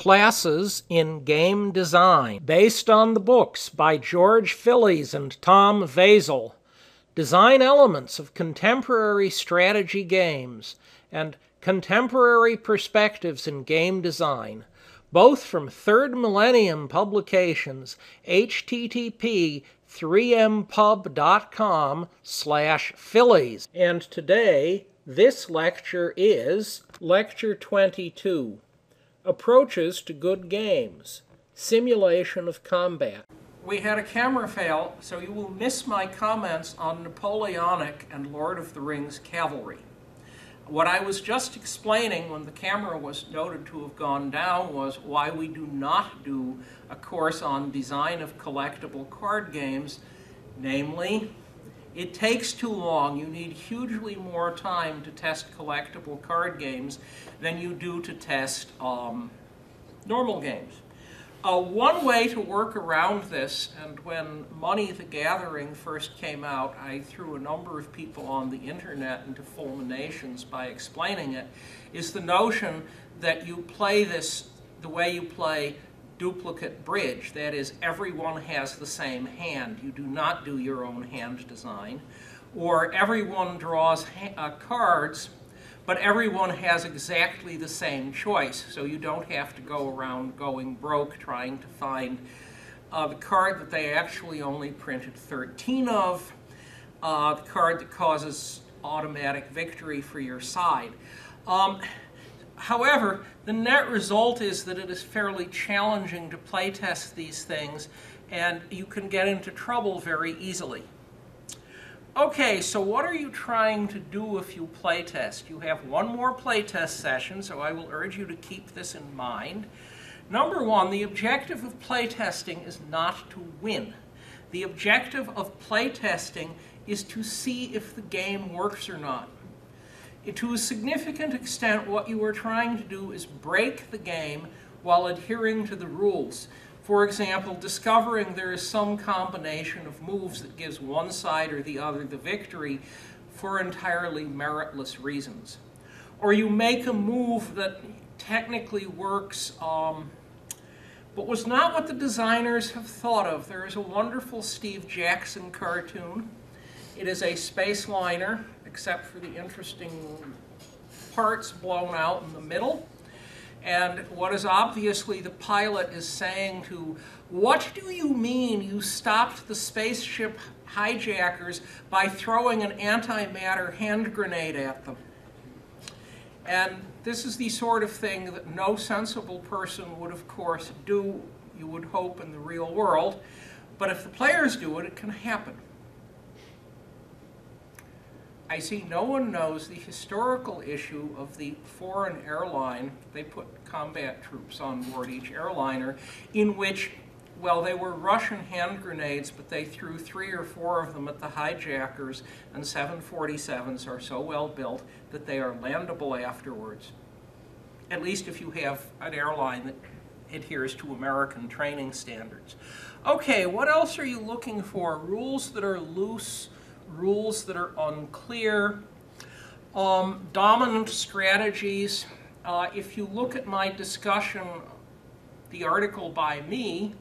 Classes in Game Design, based on the books by George Phillies and Tom Vasel. Design elements of contemporary strategy games and contemporary perspectives in game design, both from Third Millennium Publications, http 3mpub.com slash Phillies. And today, this lecture is Lecture 22, Approaches to Good Games, Simulation of Combat. We had a camera fail, so you will miss my comments on Napoleonic and Lord of the Rings cavalry. What I was just explaining when the camera was noted to have gone down was why we do not do a course on design of collectible card games, namely, it takes too long. You need hugely more time to test collectible card games than you do to test um, normal games. Uh, one way to work around this, and when Magic the Gathering first came out, I threw a number of people on the internet into fulminations by explaining it, is the notion that you play this the way you play duplicate bridge. That is, everyone has the same hand. You do not do your own hand design. Or everyone draws uh, cards but everyone has exactly the same choice, so you don't have to go around going broke trying to find uh, the card that they actually only printed 13 of, uh, the card that causes automatic victory for your side. Um, however, the net result is that it is fairly challenging to playtest these things, and you can get into trouble very easily. Okay, so what are you trying to do if you playtest? You have one more playtest session, so I will urge you to keep this in mind. Number one, the objective of playtesting is not to win. The objective of playtesting is to see if the game works or not. To a significant extent, what you are trying to do is break the game while adhering to the rules. For example, discovering there is some combination of moves that gives one side or the other the victory for entirely meritless reasons. Or you make a move that technically works, um, but was not what the designers have thought of. There is a wonderful Steve Jackson cartoon. It is a space liner, except for the interesting parts blown out in the middle. And what is obviously the pilot is saying to, what do you mean you stopped the spaceship hijackers by throwing an antimatter hand grenade at them? And this is the sort of thing that no sensible person would, of course, do, you would hope, in the real world. But if the players do it, it can happen. I see no one knows the historical issue of the foreign airline. They put combat troops on board each airliner, in which, well, they were Russian hand grenades, but they threw three or four of them at the hijackers, and 747s are so well built that they are landable afterwards. At least if you have an airline that adheres to American training standards. Okay, what else are you looking for? Rules that are loose rules that are unclear, um, dominant strategies. Uh, if you look at my discussion, the article by me,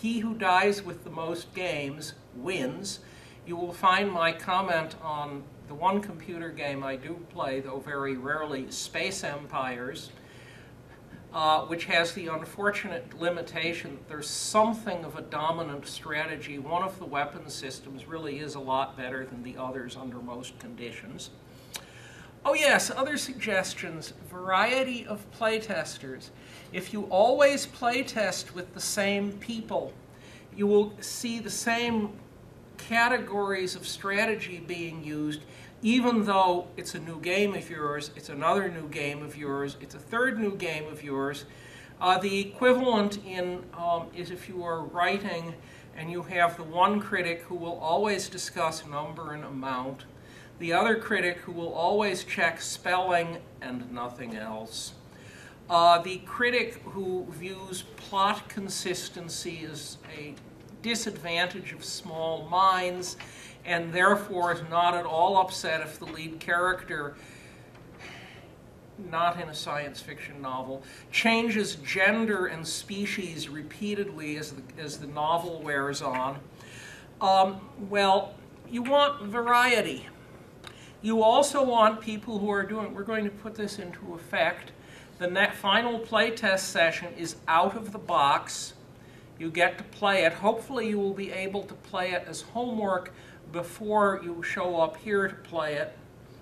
He Who Dies with the Most Games Wins, you will find my comment on the one computer game I do play, though very rarely, Space Empires, uh, which has the unfortunate limitation that there's something of a dominant strategy. One of the weapon systems really is a lot better than the others under most conditions. Oh yes, other suggestions. Variety of playtesters. If you always playtest with the same people, you will see the same categories of strategy being used even though it's a new game of yours, it's another new game of yours, it's a third new game of yours. Uh, the equivalent in um, is if you are writing and you have the one critic who will always discuss number and amount, the other critic who will always check spelling and nothing else. Uh, the critic who views plot consistency as a disadvantage of small minds and therefore is not at all upset if the lead character not in a science fiction novel, changes gender and species repeatedly as the, as the novel wears on. Um, well, you want variety. You also want people who are doing, we're going to put this into effect. The final playtest session is out of the box. You get to play it. Hopefully you will be able to play it as homework before you show up here to play it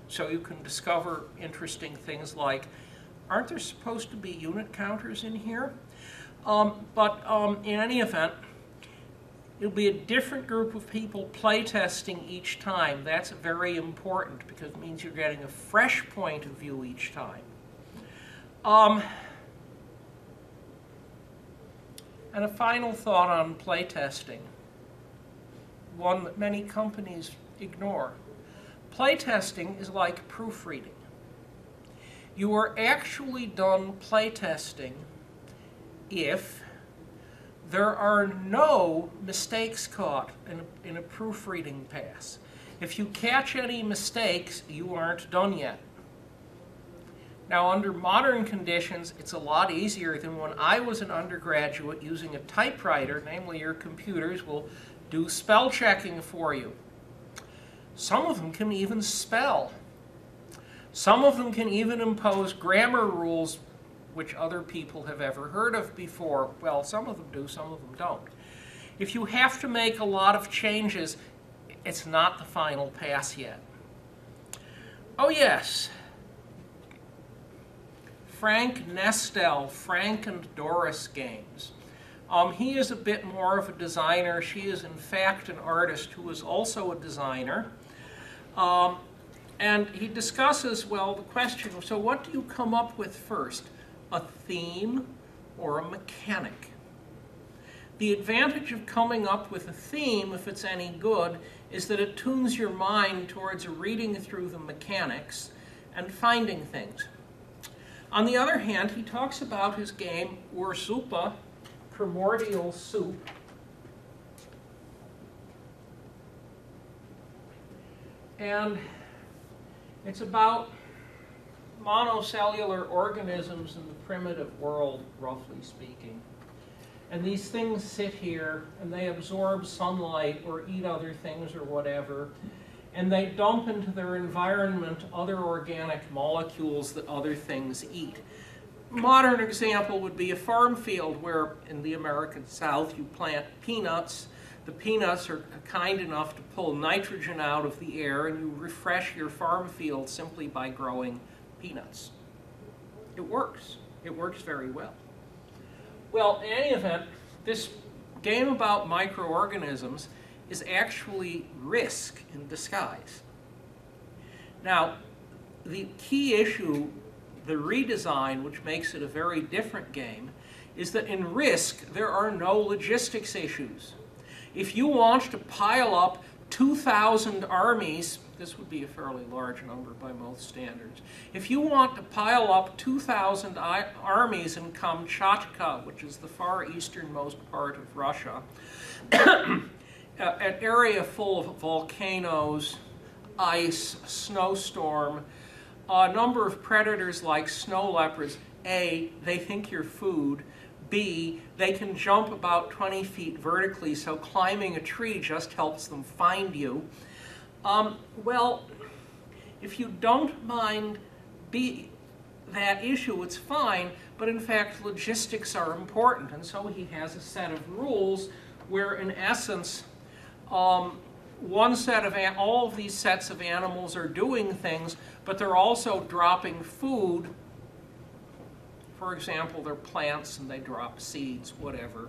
so you can discover interesting things like, aren't there supposed to be unit counters in here? Um, but um, in any event, it'll be a different group of people playtesting each time. That's very important because it means you're getting a fresh point of view each time. Um, and a final thought on playtesting, one that many companies ignore. Playtesting is like proofreading. You are actually done playtesting if there are no mistakes caught in a, in a proofreading pass. If you catch any mistakes, you aren't done yet. Now, under modern conditions, it's a lot easier than when I was an undergraduate using a typewriter, namely your computers will do spell checking for you. Some of them can even spell. Some of them can even impose grammar rules which other people have ever heard of before. Well, some of them do, some of them don't. If you have to make a lot of changes, it's not the final pass yet. Oh yes, Frank Nestel, Frank and Doris Games. Um, he is a bit more of a designer. She is in fact an artist who is also a designer. Um, and he discusses, well, the question, so what do you come up with first? A theme or a mechanic? The advantage of coming up with a theme, if it's any good, is that it tunes your mind towards reading through the mechanics and finding things. On the other hand, he talks about his game Ursuppe, Primordial Soup, And it's about monocellular organisms in the primitive world, roughly speaking. And these things sit here and they absorb sunlight or eat other things or whatever. And they dump into their environment other organic molecules that other things eat. Modern example would be a farm field where in the American South you plant peanuts the peanuts are kind enough to pull nitrogen out of the air and you refresh your farm field simply by growing peanuts. It works. It works very well. Well, in any event, this game about microorganisms is actually risk in disguise. Now, the key issue, the redesign, which makes it a very different game, is that in risk, there are no logistics issues. If you want to pile up 2,000 armies, this would be a fairly large number by most standards. If you want to pile up 2,000 armies in Kamchatka, which is the far easternmost part of Russia, an area full of volcanoes, ice, snowstorm, a number of predators like snow leopards, A, they think you're food, B, they can jump about 20 feet vertically, so climbing a tree just helps them find you. Um, well, if you don't mind B, that issue, it's fine, but in fact logistics are important, and so he has a set of rules where in essence um, one set of, all of these sets of animals are doing things, but they're also dropping food for example, they're plants and they drop seeds, whatever,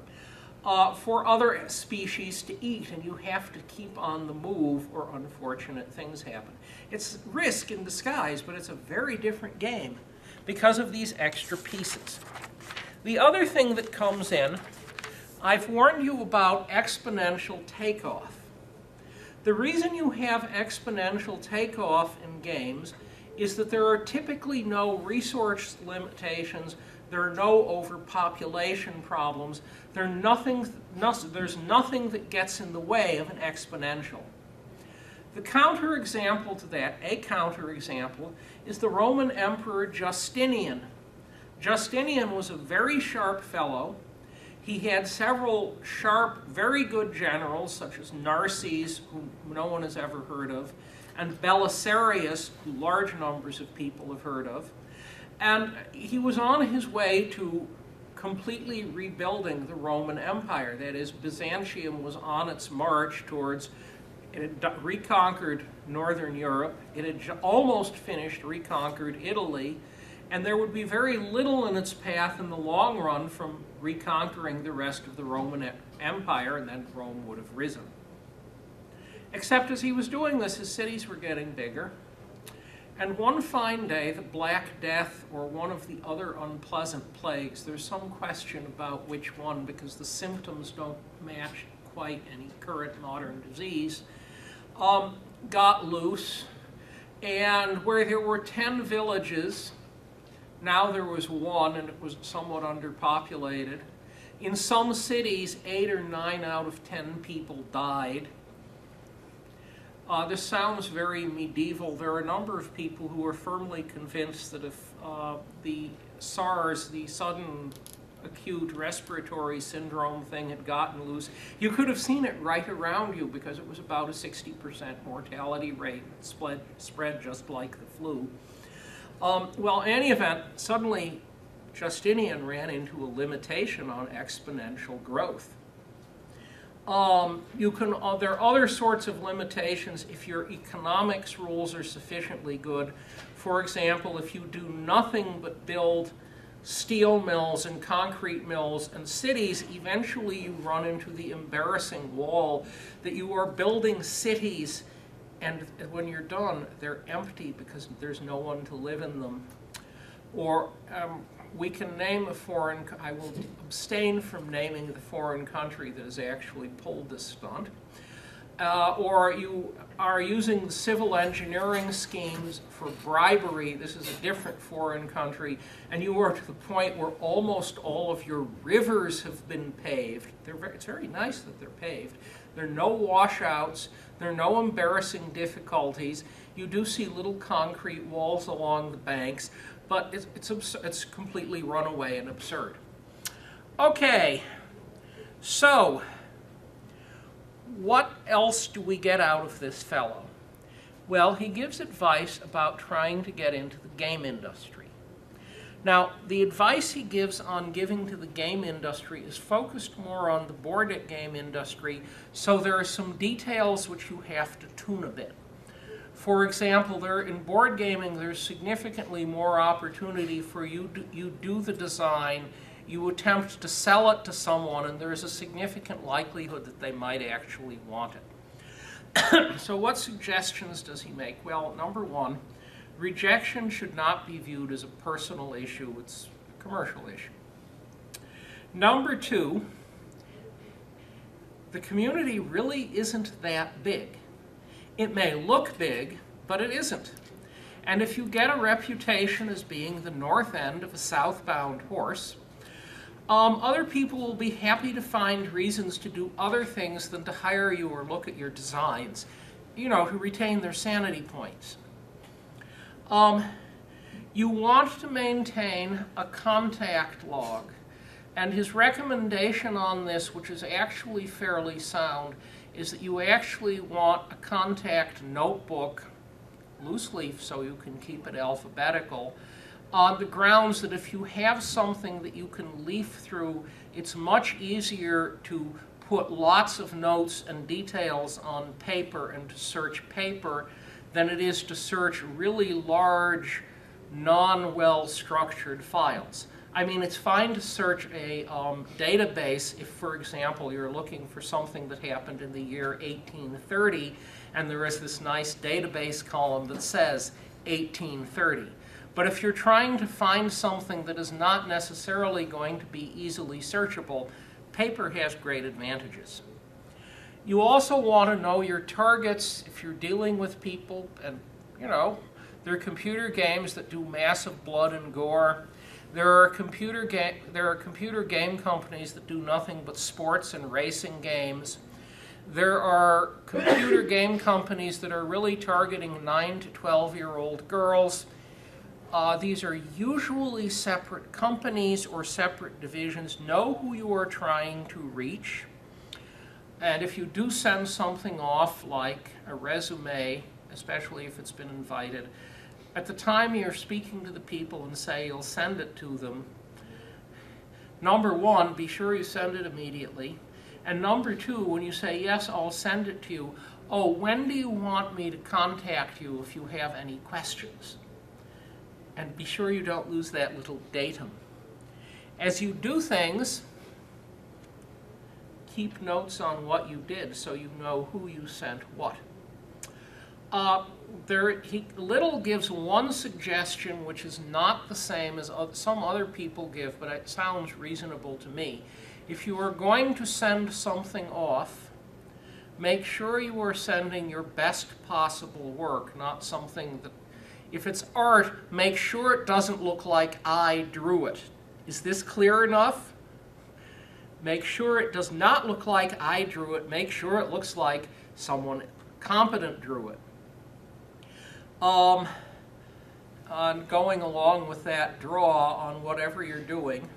uh, for other species to eat, and you have to keep on the move or unfortunate things happen. It's risk in disguise, but it's a very different game because of these extra pieces. The other thing that comes in, I've warned you about exponential takeoff. The reason you have exponential takeoff in games is that there are typically no resource limitations, there are no overpopulation problems, there nothing, no, there's nothing that gets in the way of an exponential. The counterexample to that, a counterexample, is the Roman Emperor Justinian. Justinian was a very sharp fellow. He had several sharp, very good generals, such as Narses, who no one has ever heard of, and Belisarius, who large numbers of people have heard of. And he was on his way to completely rebuilding the Roman Empire. That is, Byzantium was on its march towards, it had reconquered northern Europe, it had almost finished reconquered Italy, and there would be very little in its path in the long run from reconquering the rest of the Roman Empire, and then Rome would have risen. Except as he was doing this, his cities were getting bigger, and one fine day, the Black Death or one of the other unpleasant plagues, there's some question about which one because the symptoms don't match quite any current modern disease, um, got loose. And where there were 10 villages, now there was one and it was somewhat underpopulated. In some cities, eight or nine out of 10 people died. Uh, this sounds very medieval. There are a number of people who are firmly convinced that if uh, the SARS, the sudden acute respiratory syndrome thing had gotten loose, you could have seen it right around you because it was about a 60% mortality rate. It spread, spread just like the flu. Um, well, in any event, suddenly Justinian ran into a limitation on exponential growth. Um, you can, uh, there are other sorts of limitations if your economics rules are sufficiently good. For example, if you do nothing but build steel mills and concrete mills and cities, eventually you run into the embarrassing wall that you are building cities and when you're done, they're empty because there's no one to live in them. Or um, we can name a foreign, I will abstain from naming the foreign country that has actually pulled this stunt. Uh, or you are using civil engineering schemes for bribery, this is a different foreign country, and you are to the point where almost all of your rivers have been paved. Very, it's very nice that they're paved. There are no washouts, there are no embarrassing difficulties. You do see little concrete walls along the banks, but it's, it's, it's completely runaway and absurd. Okay, so what else do we get out of this fellow? Well, he gives advice about trying to get into the game industry. Now, the advice he gives on giving to the game industry is focused more on the board game industry, so there are some details which you have to tune a bit. For example, there in board gaming, there's significantly more opportunity for you. To, you do the design, you attempt to sell it to someone, and there's a significant likelihood that they might actually want it. so, what suggestions does he make? Well, number one, rejection should not be viewed as a personal issue; it's a commercial issue. Number two, the community really isn't that big. It may look big, but it isn't. And if you get a reputation as being the north end of a southbound horse, um, other people will be happy to find reasons to do other things than to hire you or look at your designs, you know, to retain their sanity points. Um, you want to maintain a contact log. And his recommendation on this, which is actually fairly sound, is that you actually want a contact notebook, loose leaf so you can keep it alphabetical, on the grounds that if you have something that you can leaf through, it's much easier to put lots of notes and details on paper and to search paper than it is to search really large, non-well structured files. I mean, it's fine to search a um, database if, for example, you're looking for something that happened in the year 1830 and there is this nice database column that says 1830. But if you're trying to find something that is not necessarily going to be easily searchable, paper has great advantages. You also want to know your targets if you're dealing with people and, you know, there are computer games that do massive blood and gore. There are computer game there are computer game companies that do nothing but sports and racing games. There are computer game companies that are really targeting 9 to 12 year old girls. Uh, these are usually separate companies or separate divisions. Know who you are trying to reach. And if you do send something off, like a resume, especially if it's been invited, at the time you're speaking to the people and say you'll send it to them, number one, be sure you send it immediately. And number two, when you say, yes, I'll send it to you, oh, when do you want me to contact you if you have any questions? And be sure you don't lose that little datum. As you do things, keep notes on what you did so you know who you sent what. Uh, there, he, Little gives one suggestion which is not the same as some other people give, but it sounds reasonable to me. If you are going to send something off, make sure you are sending your best possible work, not something that, if it's art, make sure it doesn't look like I drew it. Is this clear enough? Make sure it does not look like I drew it. Make sure it looks like someone competent drew it. Um, on going along with that draw on whatever you're doing,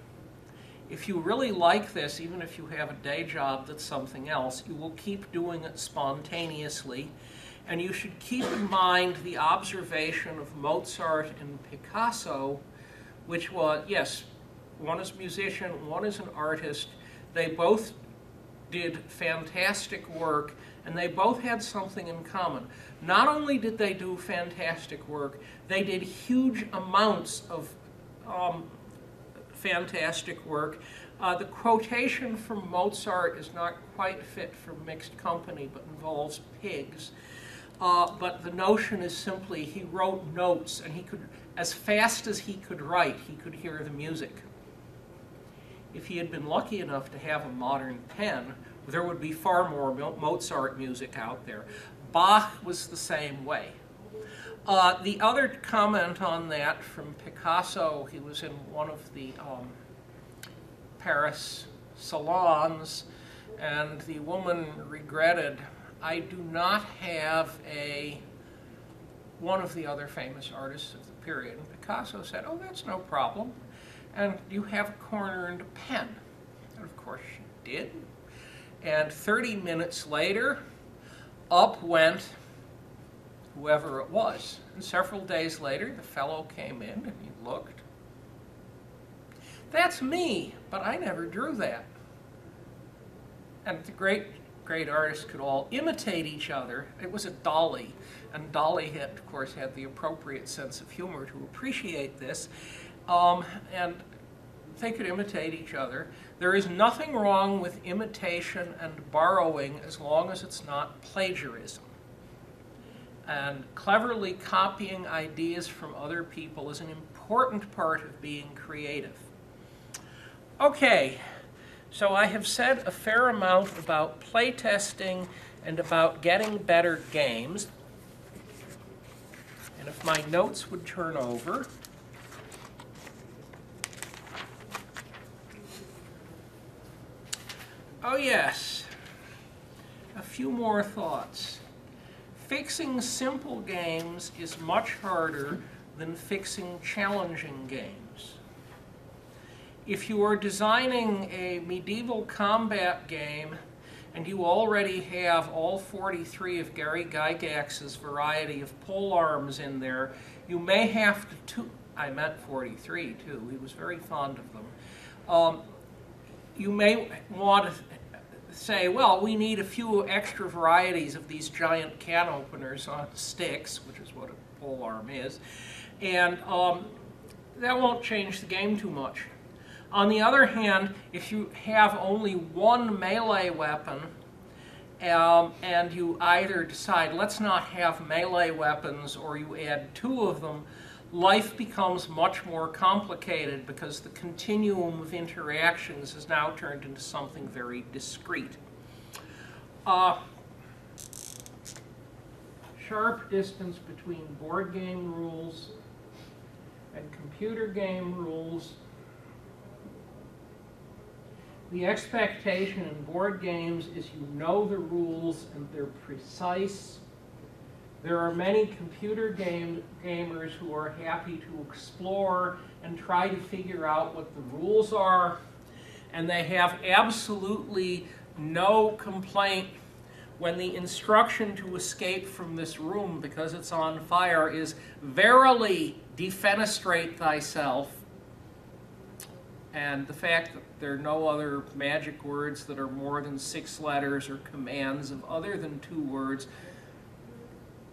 if you really like this, even if you have a day job that's something else, you will keep doing it spontaneously. And you should keep in mind the observation of Mozart and Picasso, which was, yes, one is a musician, one is an artist. They both did fantastic work, and they both had something in common. Not only did they do fantastic work, they did huge amounts of um, fantastic work. Uh, the quotation from Mozart is not quite fit for mixed company, but involves pigs. Uh, but the notion is simply he wrote notes, and he could, as fast as he could write, he could hear the music. If he had been lucky enough to have a modern pen, there would be far more Mozart music out there. Bach was the same way. Uh, the other comment on that from Picasso, he was in one of the um, Paris salons, and the woman regretted, I do not have a one of the other famous artists of the period. And Picasso said, oh, that's no problem. And you have a corner and a pen. And of course she did. And 30 minutes later, up went whoever it was. And several days later, the fellow came in and he looked. That's me, but I never drew that. And the great, great artists could all imitate each other. It was a Dalí, and Dalí had, of course, had the appropriate sense of humor to appreciate this. Um, and they could imitate each other. There is nothing wrong with imitation and borrowing as long as it's not plagiarism. And cleverly copying ideas from other people is an important part of being creative. Okay, so I have said a fair amount about playtesting and about getting better games. And if my notes would turn over. Oh yes, a few more thoughts fixing simple games is much harder than fixing challenging games. If you are designing a medieval combat game and you already have all 43 of Gary Gygax's variety of pole arms in there, you may have to, I meant 43 too, he was very fond of them. Um, you may want to say, well, we need a few extra varieties of these giant can openers on sticks, which is what a pole arm is, and um, that won't change the game too much. On the other hand, if you have only one melee weapon, um, and you either decide, let's not have melee weapons, or you add two of them, life becomes much more complicated because the continuum of interactions is now turned into something very discrete. Uh, sharp distance between board game rules and computer game rules. the expectation in board games is you know the rules and they're precise. There are many computer game gamers who are happy to explore and try to figure out what the rules are. And they have absolutely no complaint when the instruction to escape from this room because it's on fire is verily defenestrate thyself. And the fact that there are no other magic words that are more than six letters or commands of other than two words,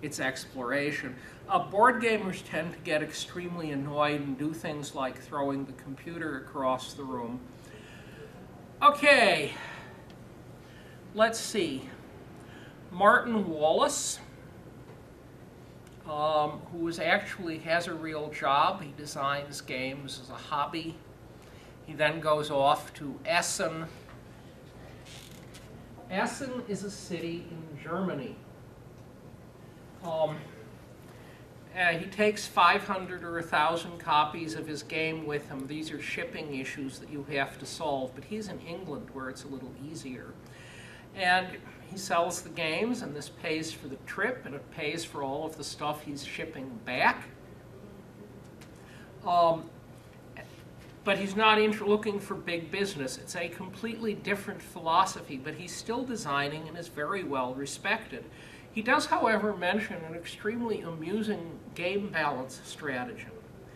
it's exploration. Uh, board gamers tend to get extremely annoyed and do things like throwing the computer across the room. Okay, let's see. Martin Wallace, um, actually has a real job. He designs games as a hobby. He then goes off to Essen. Essen is a city in Germany. Um, uh, he takes 500 or 1,000 copies of his game with him. These are shipping issues that you have to solve, but he's in England where it's a little easier. And he sells the games, and this pays for the trip, and it pays for all of the stuff he's shipping back. Um, but he's not looking for big business. It's a completely different philosophy, but he's still designing and is very well respected. He does, however, mention an extremely amusing game balance stratagem.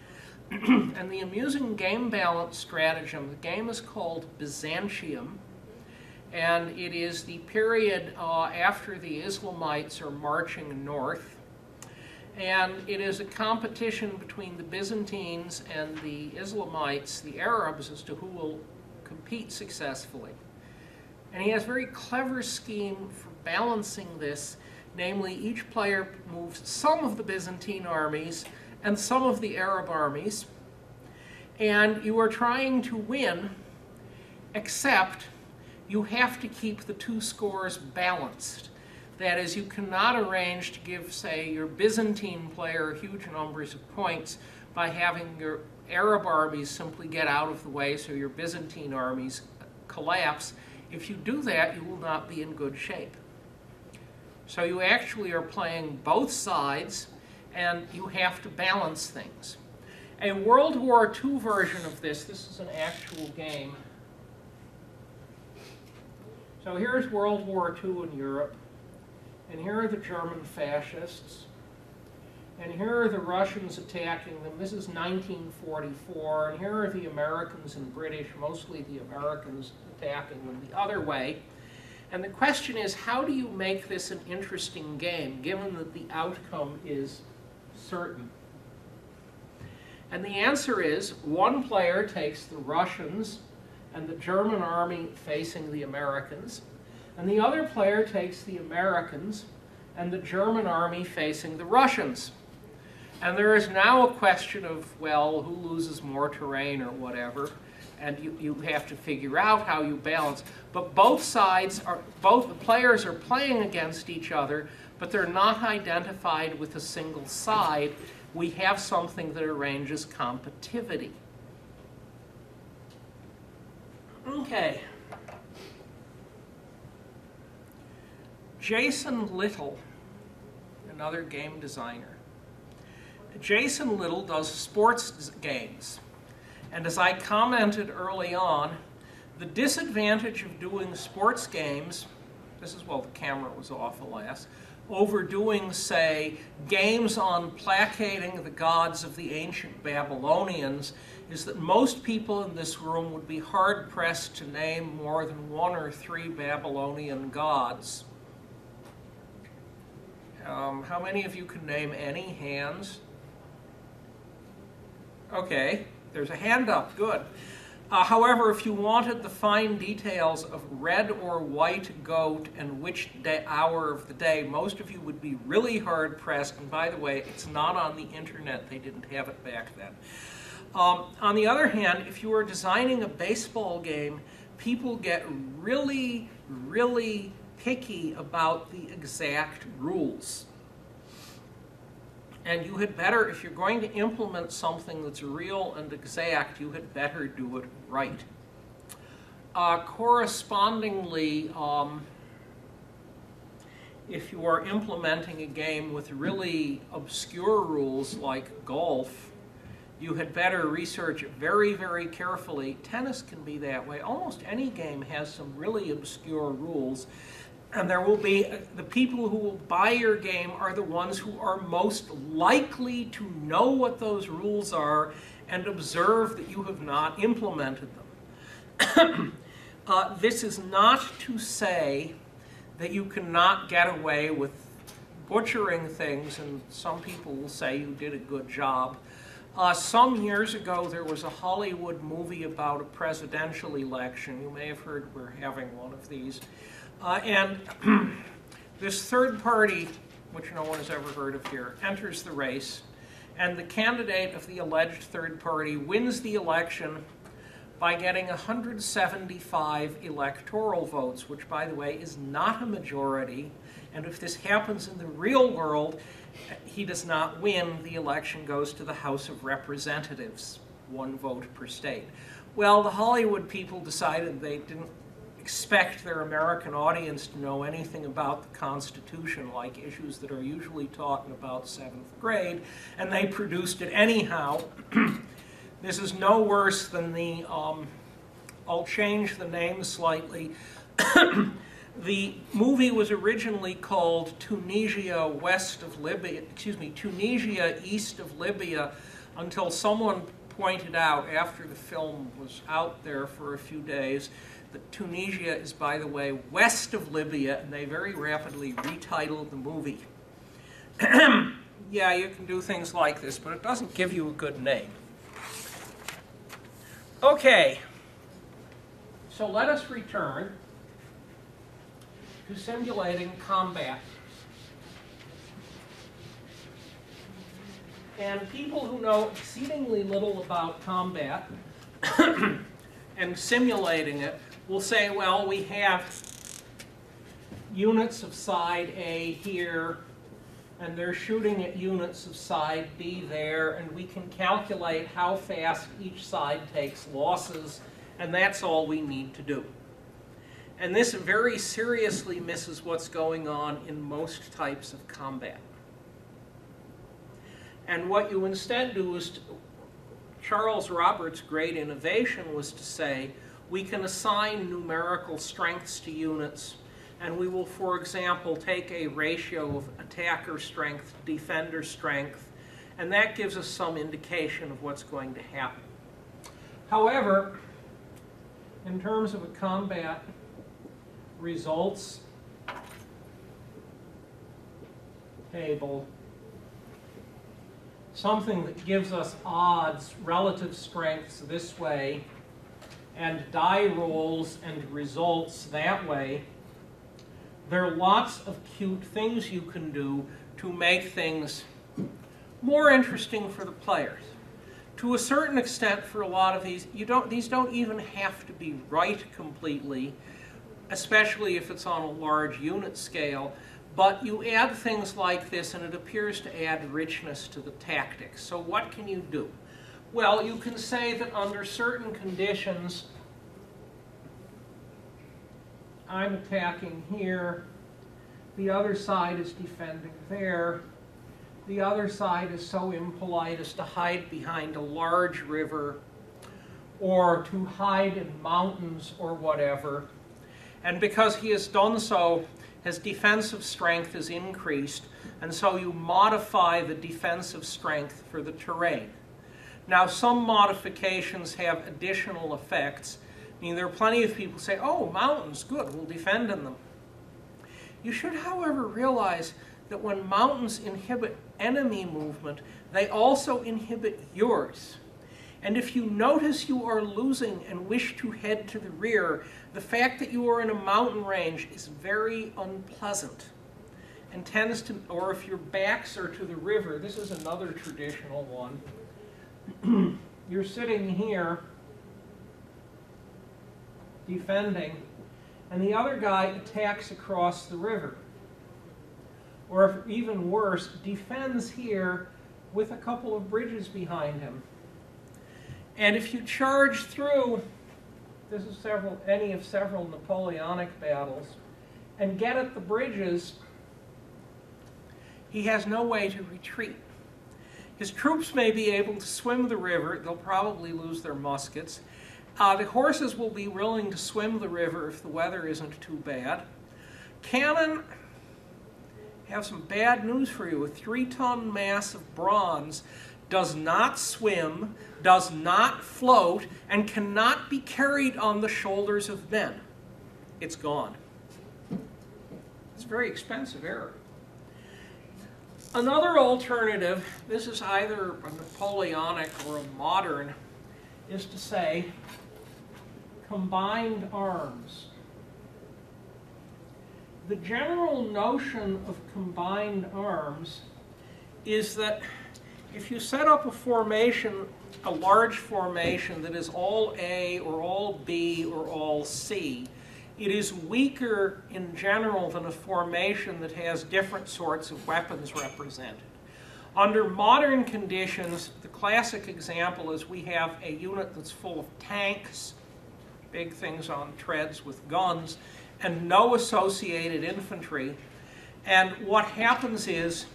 and the amusing game balance stratagem, the game is called Byzantium, and it is the period uh, after the Islamites are marching north. And it is a competition between the Byzantines and the Islamites, the Arabs, as to who will compete successfully. And he has a very clever scheme for balancing this, namely each player moves some of the Byzantine armies and some of the Arab armies, and you are trying to win, except you have to keep the two scores balanced. That is, you cannot arrange to give, say, your Byzantine player huge numbers of points by having your Arab armies simply get out of the way so your Byzantine armies collapse. If you do that, you will not be in good shape. So you actually are playing both sides, and you have to balance things. A World War II version of this, this is an actual game, so here's World War II in Europe, and here are the German fascists, and here are the Russians attacking them. This is 1944, and here are the Americans and British, mostly the Americans attacking them the other way. And the question is, how do you make this an interesting game, given that the outcome is certain? And the answer is, one player takes the Russians and the German army facing the Americans, and the other player takes the Americans and the German army facing the Russians. And there is now a question of, well, who loses more terrain or whatever, and you, you have to figure out how you balance. But both sides are, both the players are playing against each other, but they're not identified with a single side. We have something that arranges competitivity. Okay. Jason Little, another game designer. Jason Little does sports games. And as I commented early on, the disadvantage of doing sports games, this is while the camera was off, alas, over doing, say, games on placating the gods of the ancient Babylonians is that most people in this room would be hard pressed to name more than one or three Babylonian gods. Um, how many of you can name any hands? Okay, there's a hand up, good. Uh, however, if you wanted the fine details of red or white goat and which day, hour of the day, most of you would be really hard pressed. And by the way, it's not on the internet. They didn't have it back then. Um, on the other hand, if you are designing a baseball game, people get really, really picky about the exact rules. And you had better, if you're going to implement something that's real and exact, you had better do it right. uh, correspondingly, um, if you are implementing a game with really obscure rules like golf, you had better research it very, very carefully. Tennis can be that way. Almost any game has some really obscure rules. And there will be, the people who will buy your game are the ones who are most likely to know what those rules are and observe that you have not implemented them. uh, this is not to say that you cannot get away with butchering things, and some people will say you did a good job. Uh, some years ago, there was a Hollywood movie about a presidential election. You may have heard we're having one of these. Uh, and this third party, which no one has ever heard of here, enters the race, and the candidate of the alleged third party wins the election by getting 175 electoral votes, which, by the way, is not a majority. And if this happens in the real world, he does not win. The election goes to the House of Representatives, one vote per state. Well, the Hollywood people decided they didn't expect their American audience to know anything about the Constitution, like issues that are usually taught in about seventh grade, and they produced it anyhow. This is no worse than the, um, I'll change the name slightly. the movie was originally called Tunisia West of Libya, excuse me, Tunisia East of Libya, until someone pointed out after the film was out there for a few days that Tunisia is, by the way, west of Libya, and they very rapidly retitled the movie. yeah, you can do things like this, but it doesn't give you a good name. Okay, so let us return to simulating combat. And people who know exceedingly little about combat and simulating it will say, well, we have units of side A here and they're shooting at units of side B there, and we can calculate how fast each side takes losses, and that's all we need to do. And this very seriously misses what's going on in most types of combat. And what you instead do is, to, Charles Roberts' great innovation was to say, we can assign numerical strengths to units and we will, for example, take a ratio of attacker strength, defender strength, and that gives us some indication of what's going to happen. However, in terms of a combat results table, something that gives us odds, relative strengths this way, and die rolls and results that way, there are lots of cute things you can do to make things more interesting for the players. To a certain extent, for a lot of these, you don't, these don't even have to be right completely, especially if it's on a large unit scale. But you add things like this, and it appears to add richness to the tactics. So what can you do? Well, you can say that under certain conditions, I'm attacking here. The other side is defending there. The other side is so impolite as to hide behind a large river or to hide in mountains or whatever. And because he has done so, his defensive strength is increased, and so you modify the defensive strength for the terrain. Now, some modifications have additional effects, I mean, there are plenty of people say, oh, mountains, good, we'll defend in them. You should, however, realize that when mountains inhibit enemy movement, they also inhibit yours. And if you notice you are losing and wish to head to the rear, the fact that you are in a mountain range is very unpleasant and tends to, or if your backs are to the river, this is another traditional one. You're sitting here defending, and the other guy attacks across the river. Or if even worse, defends here with a couple of bridges behind him. And if you charge through this is several, any of several Napoleonic battles, and get at the bridges, he has no way to retreat. His troops may be able to swim the river. They'll probably lose their muskets. Uh, the horses will be willing to swim the river if the weather isn't too bad. Cannon have some bad news for you. A three-ton mass of bronze does not swim, does not float, and cannot be carried on the shoulders of men. It's gone. It's a very expensive error. Another alternative, this is either a Napoleonic or a modern, is to say combined arms. The general notion of combined arms is that if you set up a formation, a large formation that is all A or all B or all C, it is weaker in general than a formation that has different sorts of weapons represented. Under modern conditions, the classic example is we have a unit that's full of tanks, big things on treads with guns, and no associated infantry. And what happens is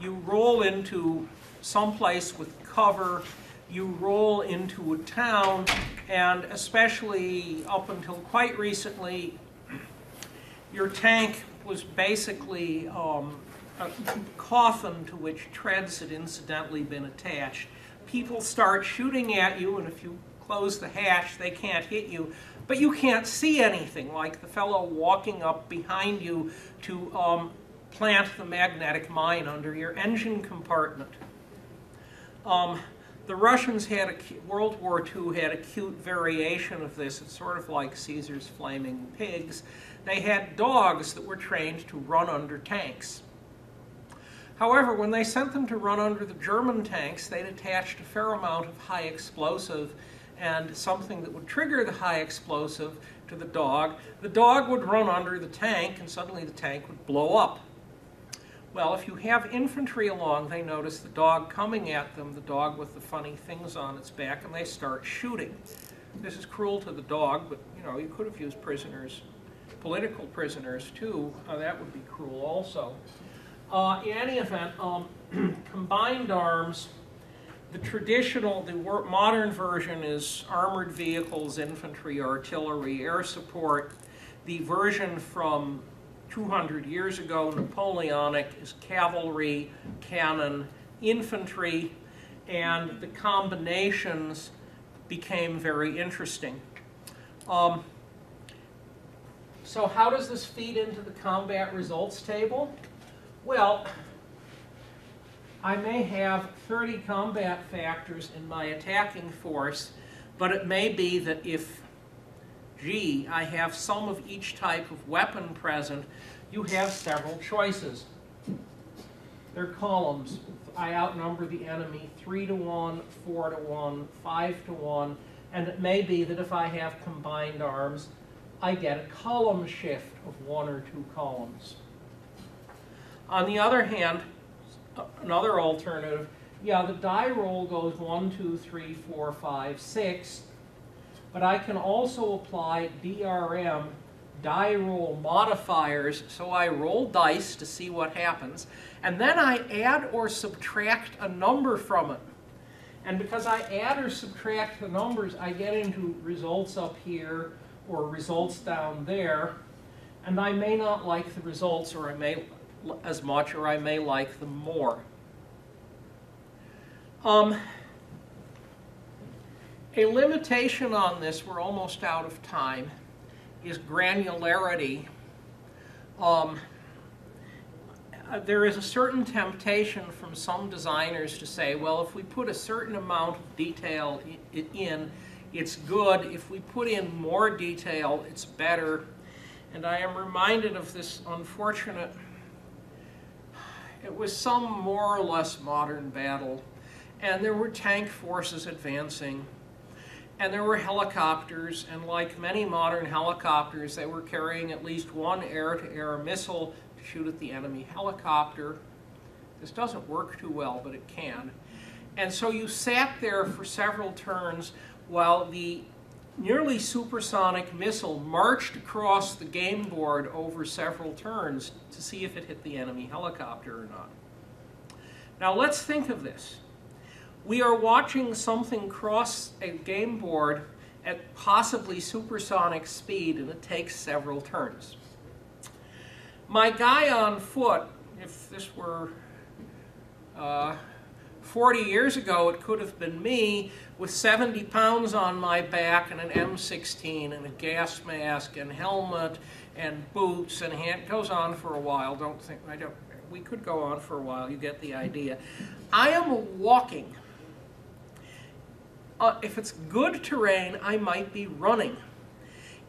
you roll into someplace with cover, you roll into a town, and especially up until quite recently, your tank was basically um, a coffin to which treads had incidentally been attached. People start shooting at you, and if you close the hatch, they can't hit you. But you can't see anything, like the fellow walking up behind you to um, plant the magnetic mine under your engine compartment. Um, the Russians had a World War II had a cute variation of this. It's sort of like Caesar's flaming pigs. They had dogs that were trained to run under tanks. However, when they sent them to run under the German tanks, they'd attached a fair amount of high explosive and something that would trigger the high explosive to the dog. The dog would run under the tank and suddenly the tank would blow up. Well, if you have infantry along, they notice the dog coming at them, the dog with the funny things on its back, and they start shooting. This is cruel to the dog, but you know, you could have used prisoners, political prisoners too. Uh, that would be cruel also. Uh, in any event, um, combined arms, the traditional, the modern version is armored vehicles, infantry, artillery, air support. The version from 200 years ago, Napoleonic, is cavalry, cannon, infantry, and the combinations became very interesting. Um, so how does this feed into the combat results table? Well, I may have 30 combat factors in my attacking force, but it may be that if G, I have some of each type of weapon present, you have several choices. They're columns. I outnumber the enemy 3 to 1, 4 to 1, 5 to 1, and it may be that if I have combined arms, I get a column shift of one or two columns. On the other hand, another alternative, yeah, the die roll goes 1, 2, 3, 4, 5, 6, but I can also apply DRM, die roll modifiers, so I roll dice to see what happens, and then I add or subtract a number from it. And because I add or subtract the numbers, I get into results up here or results down there, and I may not like the results or I may as much or I may like them more. Um, a limitation on this, we're almost out of time, is granularity. Um, uh, there is a certain temptation from some designers to say, well, if we put a certain amount of detail in, it's good. If we put in more detail, it's better. And I am reminded of this unfortunate it was some more or less modern battle, and there were tank forces advancing, and there were helicopters, and like many modern helicopters, they were carrying at least one air-to-air -air missile to shoot at the enemy helicopter. This doesn't work too well, but it can. And so you sat there for several turns while the nearly supersonic missile marched across the game board over several turns to see if it hit the enemy helicopter or not. Now let's think of this. We are watching something cross a game board at possibly supersonic speed and it takes several turns. My guy on foot, if this were uh, 40 years ago, it could have been me with 70 pounds on my back and an M16 and a gas mask and helmet and boots and hand goes on for a while. Don't think I don't. We could go on for a while. You get the idea. I am walking. Uh, if it's good terrain, I might be running.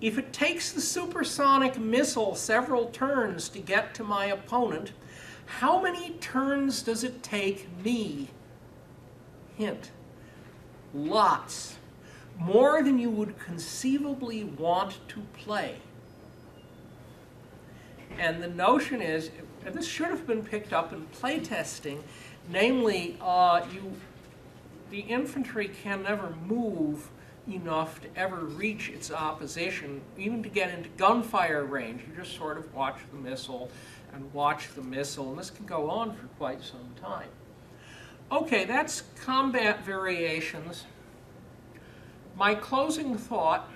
If it takes the supersonic missile several turns to get to my opponent, how many turns does it take me Hint, lots. More than you would conceivably want to play. And the notion is, and this should have been picked up in playtesting, namely, uh, you, the infantry can never move enough to ever reach its opposition, even to get into gunfire range. You just sort of watch the missile and watch the missile, and this can go on for quite some time. Okay, that's combat variations. My closing thought,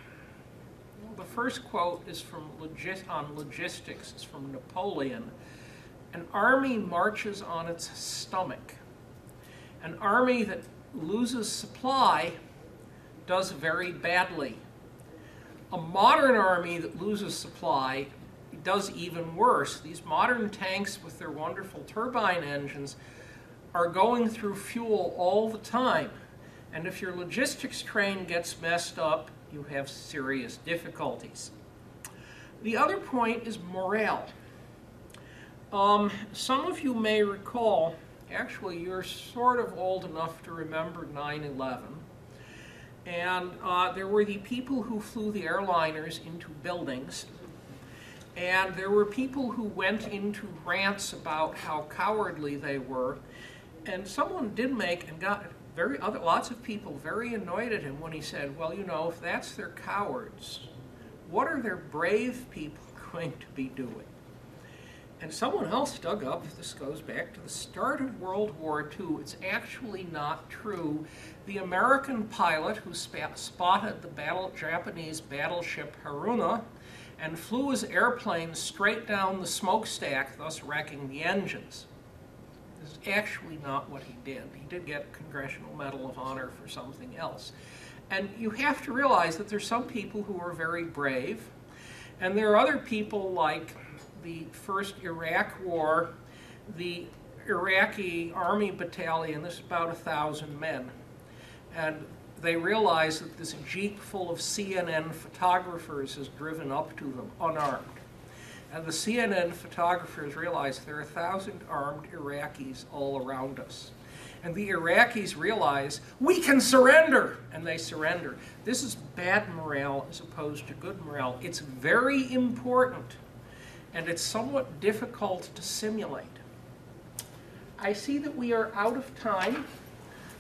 the first quote is from logis on logistics, it's from Napoleon. An army marches on its stomach. An army that loses supply does very badly. A modern army that loses supply does even worse. These modern tanks with their wonderful turbine engines are going through fuel all the time. And if your logistics train gets messed up, you have serious difficulties. The other point is morale. Um, some of you may recall, actually you're sort of old enough to remember 9-11, and uh, there were the people who flew the airliners into buildings, and there were people who went into rants about how cowardly they were, and someone did make and got very other lots of people very annoyed at him when he said, "Well, you know, if that's their cowards, what are their brave people going to be doing?" And someone else dug up, this goes back to the start of World War II, it's actually not true. The American pilot who spotted the battle, Japanese battleship Haruna and flew his airplane straight down the smokestack, thus wrecking the engines This is actually not what he did. He did get a Congressional Medal of Honor for something else. And you have to realize that there's some people who are very brave, and there are other people like the first Iraq War, the Iraqi Army Battalion, this is about a thousand men. And they realize that this jeep full of CNN photographers has driven up to them unarmed. And the CNN photographers realized there are a thousand armed Iraqis all around us. And the Iraqis realize, we can surrender! And they surrender. This is bad morale as opposed to good morale. It's very important, and it's somewhat difficult to simulate. I see that we are out of time.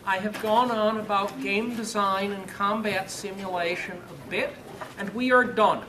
I have gone on about game design and combat simulation a bit, and we are done.